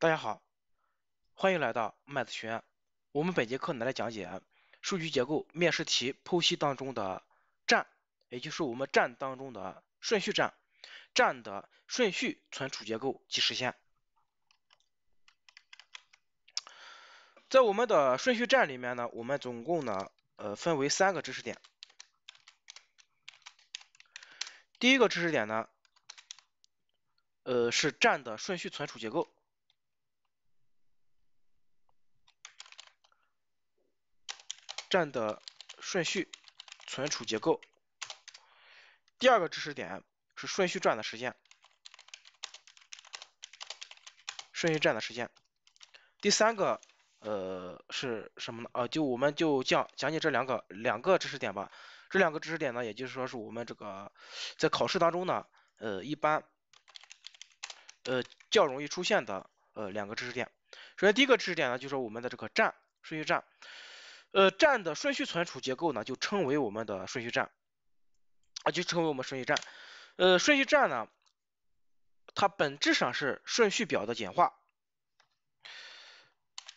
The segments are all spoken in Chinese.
大家好，欢迎来到麦子学院。我们本节课呢来讲解数据结构面试题剖析当中的站，也就是我们站当中的顺序站，站的顺序存储结构及实现。在我们的顺序站里面呢，我们总共呢呃分为三个知识点。第一个知识点呢，呃是站的顺序存储结构。站的顺序存储结构。第二个知识点是顺序站的实现，顺序站的实现。第三个呃是什么呢？呃，就我们就讲讲解这两个两个知识点吧。这两个知识点呢，也就是说是我们这个在考试当中呢，呃，一般呃较容易出现的呃两个知识点。首先第一个知识点呢，就是我们的这个站顺序站。呃，站的顺序存储结构呢，就称为我们的顺序站，啊，就称为我们顺序站。呃，顺序站呢，它本质上是顺序表的简化，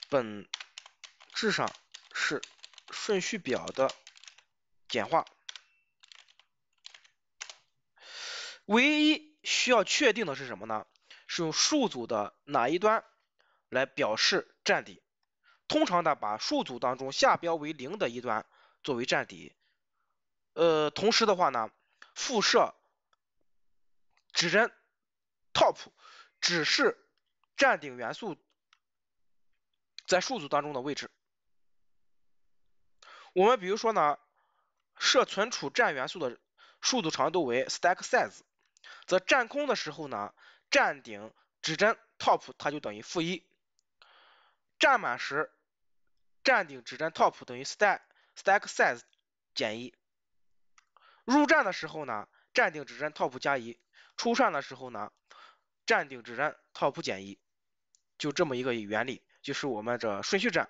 本质上是顺序表的简化。唯一需要确定的是什么呢？是用数组的哪一端来表示站底。通常的把数组当中下标为零的一端作为站底，呃，同时的话呢，复设指针 top 只是站顶元素在数组当中的位置。我们比如说呢，设存储站元素的数组长度为 stack size，则站空的时候呢，站顶指针 top 它就等于负一。占满时，站顶指针 top 等于 stack stack size 减一。入站的时候呢，站顶指针 top 加一；出站的时候呢，站顶指针 top 减一。就这么一个原理，就是我们这顺序站。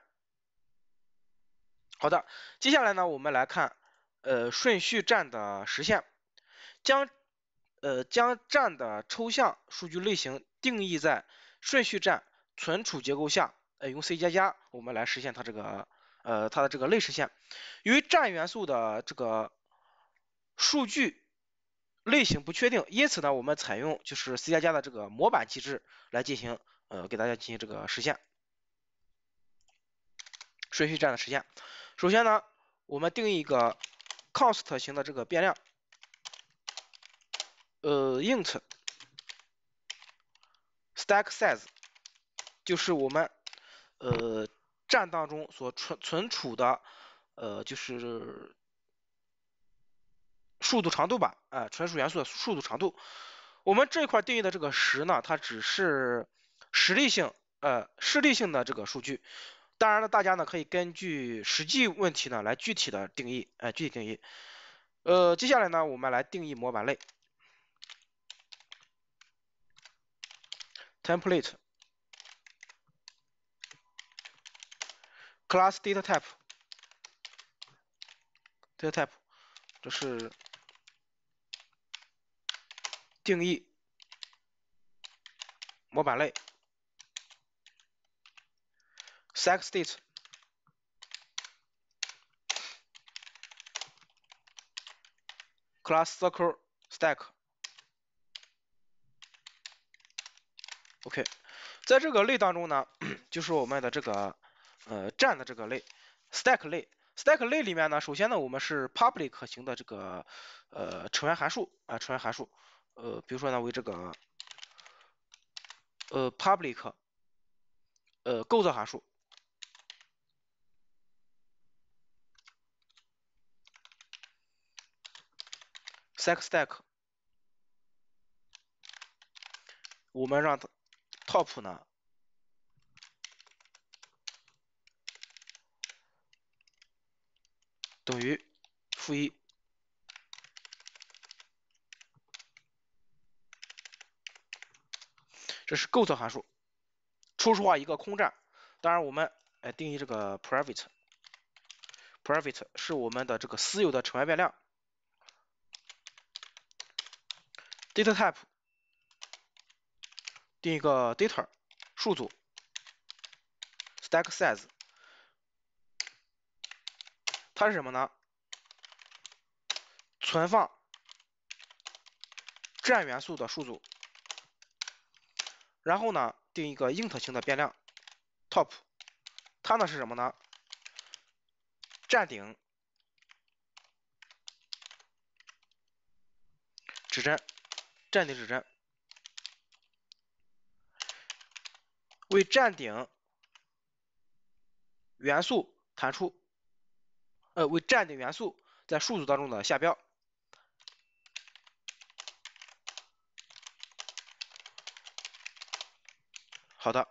好的，接下来呢，我们来看呃顺序站的实现，将呃将站的抽象数据类型定义在顺序站存储结构下。呃，用 C 加加我们来实现它这个呃它的这个类实现。由于栈元素的这个数据类型不确定，因此呢，我们采用就是 C 加加的这个模板机制来进行呃给大家进行这个实现顺序站的实现。首先呢，我们定义一个 const 型的这个变量，呃 int stack size 就是我们呃，站当中所存存储的呃就是数组长度吧，哎，存储元素的数组长度。我们这块定义的这个十呢，它只是实例性呃示例性的这个数据。当然了，大家呢可以根据实际问题呢来具体的定义，哎，具体定义。呃，接下来呢，我们来定义模板类，template。Class data type，data type，这是定义模板类。sex date。class circle stack。OK，在这个类当中呢，就是我们的这个。呃，站的这个类，stack 类，stack 类里面呢，首先呢，我们是 public 型的这个呃成员函数啊，成员函数，呃，比如说呢，为这个呃 public 呃构造函数，stack stack，我们让 top 呢。等于负一，这是构造函数。初始化一个空栈，当然我们来定义这个 private，private 是我们的这个私有的成员变量。data type 定一个 data 数组 stack size，它是什么呢？存放占元素的数组，然后呢定一个 int 型的变量 top，它呢是什么呢？占顶指针，占顶指针为占顶元素弹出，呃为站点元素在数组当中的下标。好的，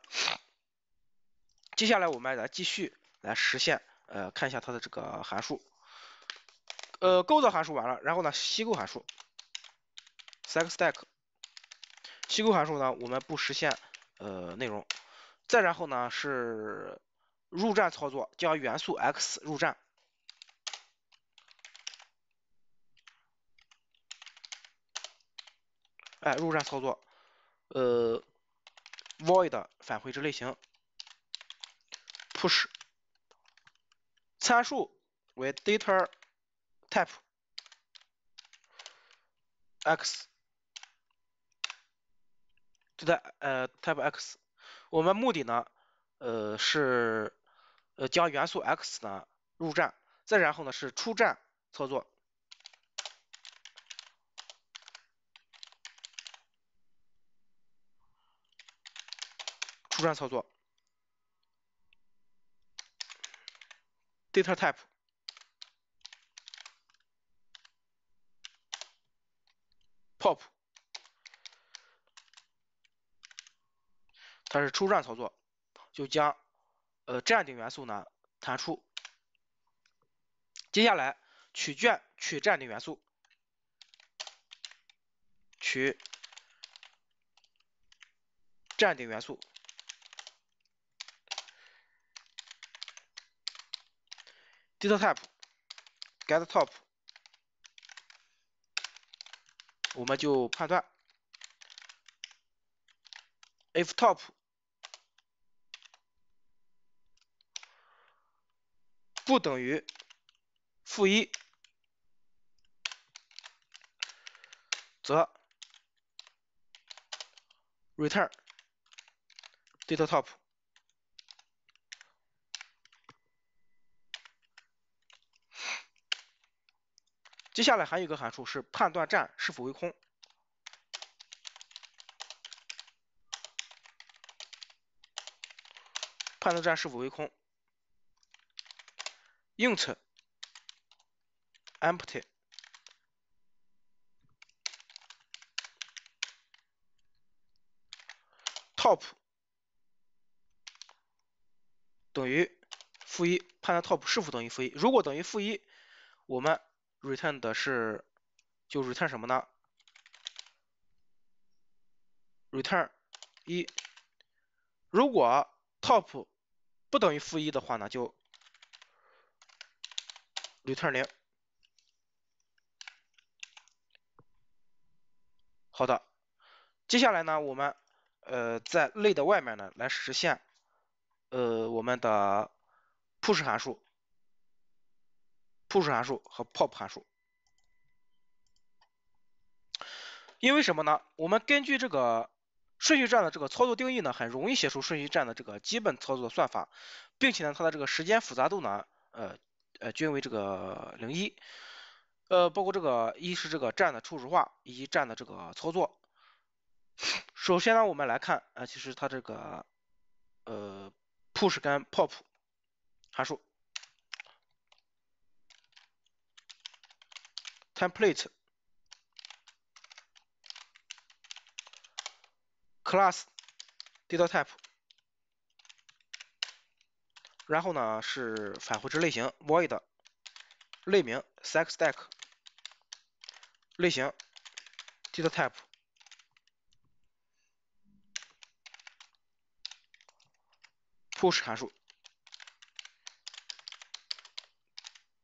接下来我们来继续来实现，呃，看一下它的这个函数，呃，构造函数完了，然后呢，吸构函数，stack stack，吸构函数呢，我们不实现呃内容，再然后呢是入站操作，将元素 x 入站，哎，入站操作，呃。void 返回值类型，push 参数为 data type x，就在呃 type x，我们目的呢呃是呃将元素 x 呢入站，再然后呢是出站操作。出站操作，data type pop，它是出站操作，就将呃占顶元素呢弹出。接下来取卷取占顶元素，取占顶元素。Data type get top，我们就判断 if top 不等于负一，则 return data top。接下来还有一个函数是判断站是否为空，判断站是否为空，int empty top 等于负一，判断 top 是否等于负一，如果等于负一，我们 return 的是就 return 什么呢？return 一，如果 top 不等于负一的话呢，就 return 零。好的，接下来呢，我们呃在类的外面呢来实现呃我们的 push 函数。Push 函数和 pop 函数，因为什么呢？我们根据这个顺序站的这个操作定义呢，很容易写出顺序站的这个基本操作算法，并且呢，它的这个时间复杂度呢，呃呃均为这个零一，呃，包括这个一是这个站的初始化以及站的这个操作。首先呢，我们来看啊，其实它这个呃 push 跟 pop 函数。template class data type，然后呢是返回值类型 void 类名 stack stack 类型 data type push 函数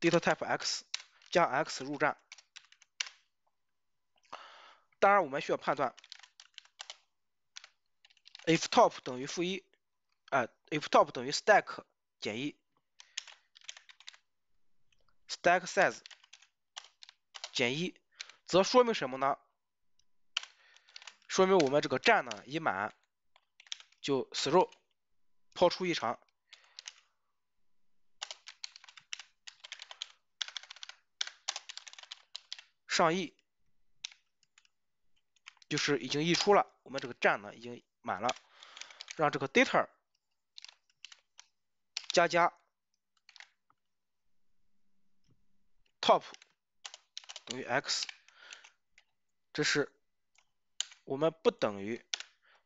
data type x 将 x 入站。 当然，我们需要判断 if top 等于负一，哎，if top 等于 stack 减一，stack size 减一，则说明什么呢？说明我们这个站呢已满，就 throw 抛出异常，上亿就是已经溢出了，我们这个站呢已经满了，让这个 data 加加 top 等于 x，这是。我们不等于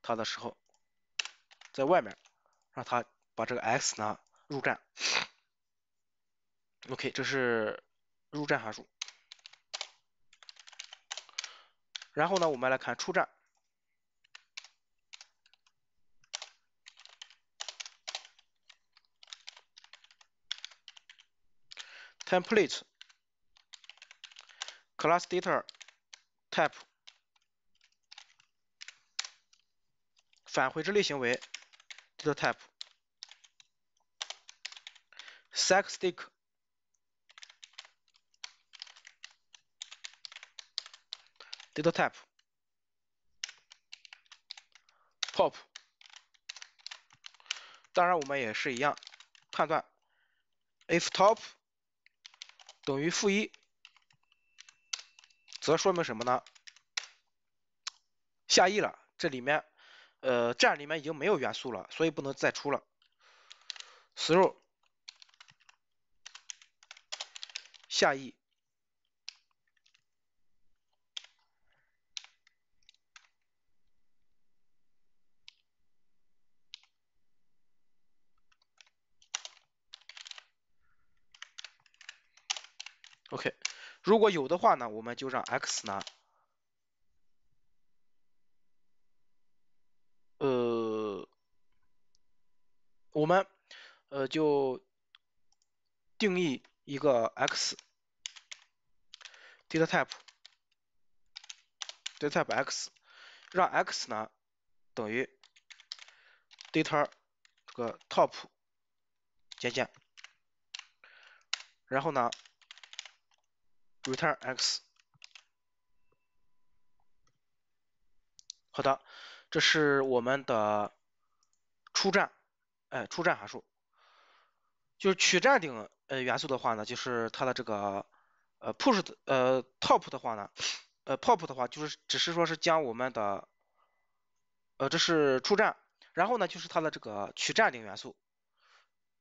它的时候，在外面让它把这个 x 呢入站。OK，这是入站函数。然后呢，我们来看出站。template class data type 返回之类行为，data type static data type，pop，当然我们也是一样，判断，if top 等于负一，则说明什么呢？下亿了，这里面。呃，站里面已经没有元素了，所以不能再出了。throw 下亿。OK，如果有的话呢，我们就让 x 呢。呃我们呃就定义一个 x data type data type x，让 x 呢等于 data 这个 top 减减，然后呢 return x。好的，这是我们的出站。哎，出站函数就是取站顶呃元素的话呢，就是它的这个呃 push 呃 top 的话呢，呃 pop 的话就是只是说是将我们的呃这是出站，然后呢就是它的这个取站顶元素，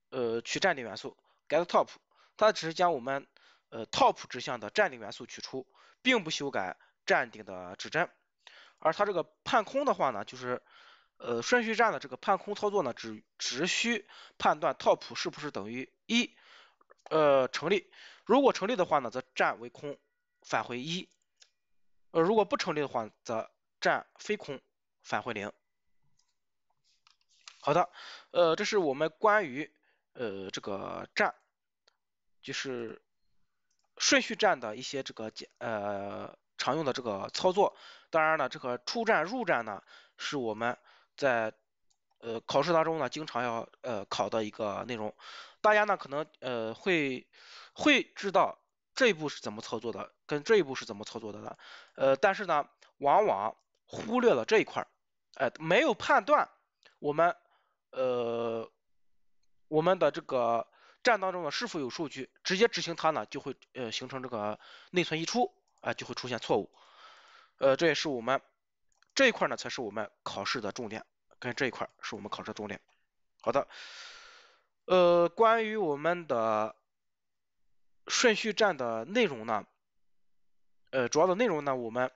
呃取站顶元素 get top，它只是将我们呃 top 指向的站顶元素取出，并不修改站顶的指针，而它这个判空的话呢就是。呃，顺序站的这个判空操作呢，只只需判断 top 是不是等于一，呃，成立。如果成立的话呢，则站为空，返回一；呃，如果不成立的话，则站非空，返回零。好的，呃，这是我们关于呃这个站，就是顺序站的一些这个简呃常用的这个操作。当然了，这个出站入站呢，是我们。在呃考试当中呢，经常要呃考的一个内容，大家呢可能呃会会知道这一步是怎么操作的，跟这一步是怎么操作的呢？呃，但是呢，往往忽略了这一块儿，哎，没有判断我们呃我们的这个站当中呢是否有数据，直接执行它呢就会呃形成这个内存溢出，啊就会出现错误，呃这也是我们。这一块呢才是我们考试的重点，跟这一块是我们考试的重点。好的，呃，关于我们的顺序站的内容呢，呃，主要的内容呢，我们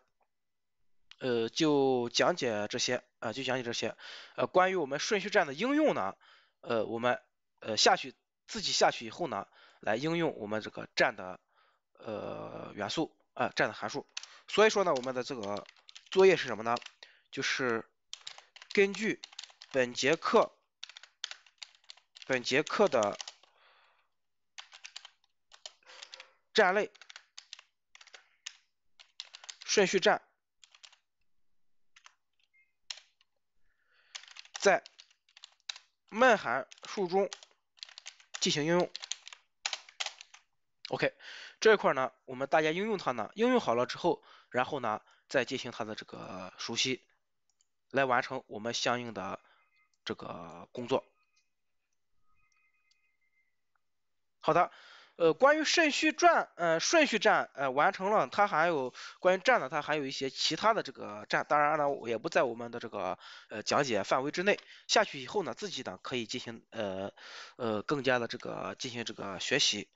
呃就讲解这些，啊，就讲解这些。呃，关于我们顺序站的应用呢，呃，我们呃下去自己下去以后呢，来应用我们这个站的呃元素啊，站的函数。所以说呢，我们的这个。作业是什么呢？就是根据本节课本节课的站类顺序站，在慢函数中进行应用。OK，这一块呢，我们大家应用它呢，应用好了之后，然后呢，再进行它的这个熟悉，来完成我们相应的这个工作。好的，呃，关于顺序站，呃，顺序站，呃，完成了，它还有关于站呢，它还有一些其他的这个站，当然呢，也不在我们的这个呃讲解范围之内。下去以后呢，自己呢可以进行呃呃更加的这个进行这个学习。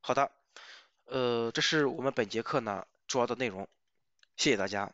好的，呃，这是我们本节课呢主要的内容，谢谢大家。